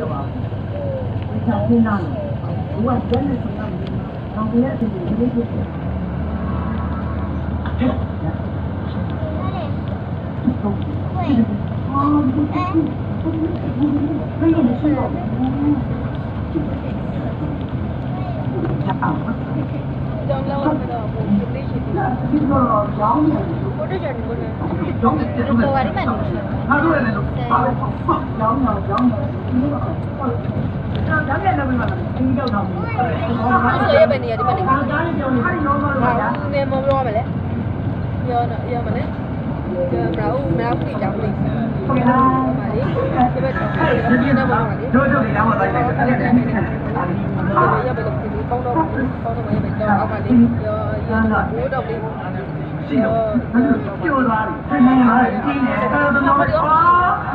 တော့ပါဘူးဒါချင်းနာလို့ဘုရားကျန်နေဆိုတာတော့ဘယ်ရဲ့ဒီ လိုဖြစ်လဲအော်ဒီဘယ်လိုရှိတော့အောင်ကြောင်းလောက်တော့ဘုံလေးရှိတယ်ဒီတော့ရောင်းနေတယ်ကိုတက်ကြတယ်ကိုတက်ရောင်းနေတယ်တော်ပါလိမ့်မယ်လို့ဟာလို့လည်းလို့ပါလို့ရောင်းတော့ရောင်းတော့ဒီလိုတော့ဒါလည်းလည်းမလားဒီတော့တော့ဆိုရပဲနေရဒီမှာနေဒါလည်းပြောနေဟာရောင်းတော့ဟာဗျာနေမပြောမလဲပြောတော့ပြောမလဲပြောမလားမလားကြည့်ကြောင်းလေးဟုတ်ကဲ့လားပါလေဒီဘက်တော့ဒီနေ့တော့ပါလေတို့တို့လည်းရောင်းတော့လိုက်တယ်အဲ့ဒါလည်းရပဲလို့ဒီပေါင်းတော့ပေါင်းတော့မရပဲတော့အောက်ပါလေရောရောဘိုးတော့လေး ရှိတော့ပြိုသွားပြီမင်းလည်းကြီးနေတယ်ဘာလို့လဲ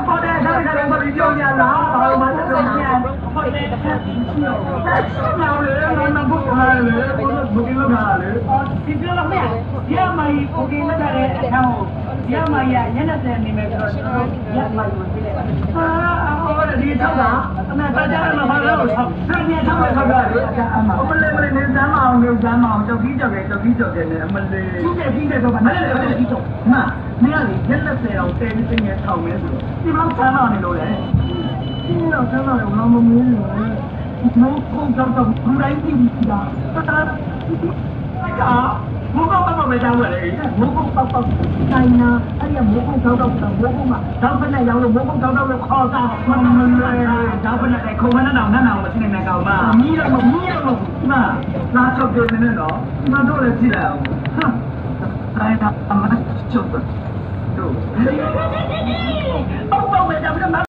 ဟောတယ်ဒါကလည်းဘာလို့ပြောရလားဘာလို့မလုပ်ရလဲဟောတယ်တစ်ဖက်ကြီးရှိတော့ဆောင်းလေမနဘူးဟာလေဘုရားဘုရားလာလေဒီပြောလို့မရဘူးရမကြီးပုံကိမတရဲ့အထောင်းကိုရမကြီးကညနေစံနေမယ်ဆိုတော့ရမကြီးကိုပြည့်တယ်ဟာဟောတယ်ဒီတော့ကအမှန်တရားမှ ဘာလို့ဆောက်ဆင်းနေထောက်ထောက်တာလေအမအမလေးမလေးနေစမ်းမအောင်နေစမ်းမအောင်ကြောက်ကြီးကြောက်တယ်ကြောက်ကြီးကြောက်တယ်အမလေးကြီးတယ်ကြီးတယ်တော့မလေးလေးကြီးတော့မမင်းကလေရက်လက်ဆယ်အောင်တဲပြီးသိနေထောက်မဲဆိုတော့ဒီလောက်ဆမ်းမနေလို့လေဒီတော့ဆမ်းမလည်းမမမင်းလို့ဒီတော့ကိုကြောက်တော့ဘူတိုင်းကြည့်ပြီးတာအာဘုကောက်တော့မကြောက်ရလေဘုကောက်ပေါက်ပေါက်ဆိုင်နာ အဲ့ဒီဘုကောက်ကြောက်တော့ဘုကောက်မှာတောက်ဖက်နဲ့ရောင်းလို့ဘုကောက်ကြောက်တော့လို့ခေါ်တာမမမလေးတောက်ဖက်နဲ့ခုံမနဲ့တော့နတ်နောင်မသိနေကောင်မမီးတော့မီးတော့မလာချုပ်ပြနေတော့ဒီမှာတော့လည်းကြည့်လိုက်အောင်ဟာဆိုင်နာအမချုပ်တော့တို့အောက်ပေါက်မဲ့ကြောက်